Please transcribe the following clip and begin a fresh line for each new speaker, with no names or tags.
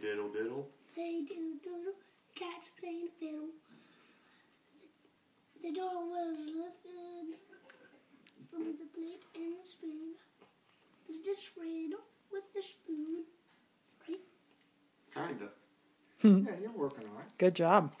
diddle diddle.
They do diddle. Cat's playing fiddle. The door was lifted from the plate and the spoon. Is this riddle with the spoon. Right?
Kinda. Hmm.
Yeah, you're working on it.
Good job.